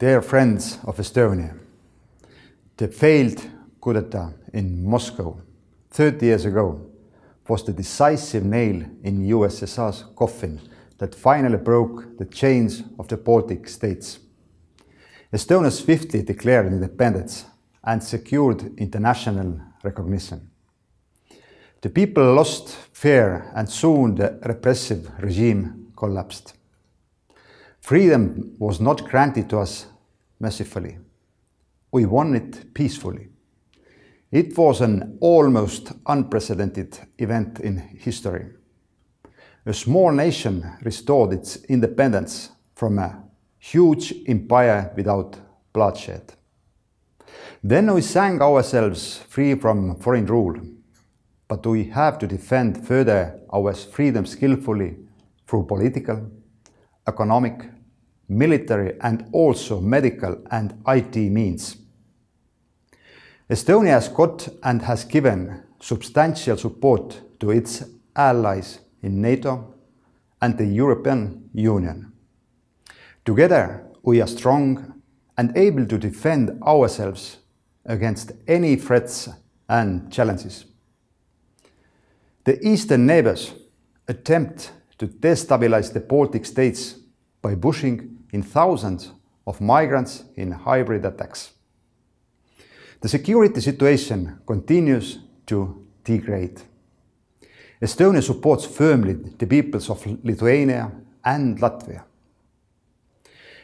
Dear friends of Estonia, the failed coup d'etat in Moscow 30 years ago was the decisive nail in USSR's coffin that finally broke the chains of the Baltic states. Estonia swiftly declared independence and secured international recognition. The people lost fear and soon the repressive regime collapsed. Freedom was not granted to us mercifully. We won it peacefully. It was an almost unprecedented event in history. A small nation restored its independence from a huge empire without bloodshed. Then we sang ourselves free from foreign rule, but we have to defend further our freedom skillfully through political, economic, military and also medical and IT means. Estonia has got and has given substantial support to its allies in NATO and the European Union. Together, we are strong and able to defend ourselves against any threats and challenges. The eastern neighbors attempt to destabilize the Baltic states by pushing in thousands of migrants in hybrid attacks. The security situation continues to degrade. Estonia supports firmly the peoples of Lithuania and Latvia.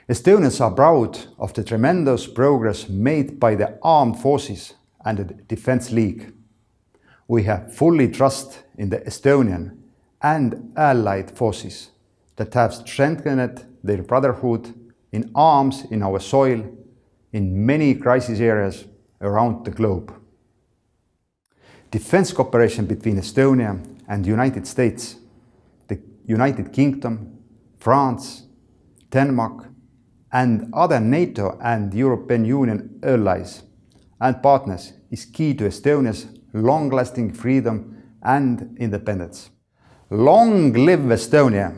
Estonians are proud of the tremendous progress made by the armed forces and the Defence League. We have fully trust in the Estonian and allied forces that have strengthened their brotherhood in arms in our soil in many crisis areas around the globe. Defense cooperation between Estonia and the United States, the United Kingdom, France, Denmark, and other NATO and European Union allies and partners is key to Estonia's long-lasting freedom and independence. Long live Estonia!